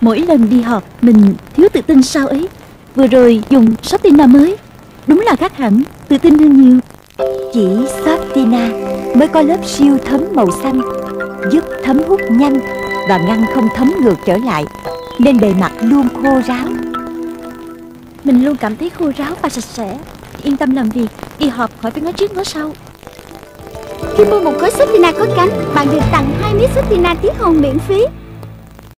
Mỗi lần đi họp, Mình thiếu tự tin sao ấy? Vừa rồi dùng Softina mới. Đúng là khác hẳn, Tự tin hơn nhiều. Chỉ Softina mới có lớp siêu thấm màu xanh, Giúp thấm hút nhanh Và ngăn không thấm ngược trở lại, Nên bề mặt luôn khô ráo. Mình luôn cảm thấy khô ráo và sạch sẽ. Yên tâm làm việc, Đi họp khỏi phải nói trước nói sau. Khi mua một gói Softina có cánh, Bạn được tặng hai miếng Softina tí hồng miễn phí.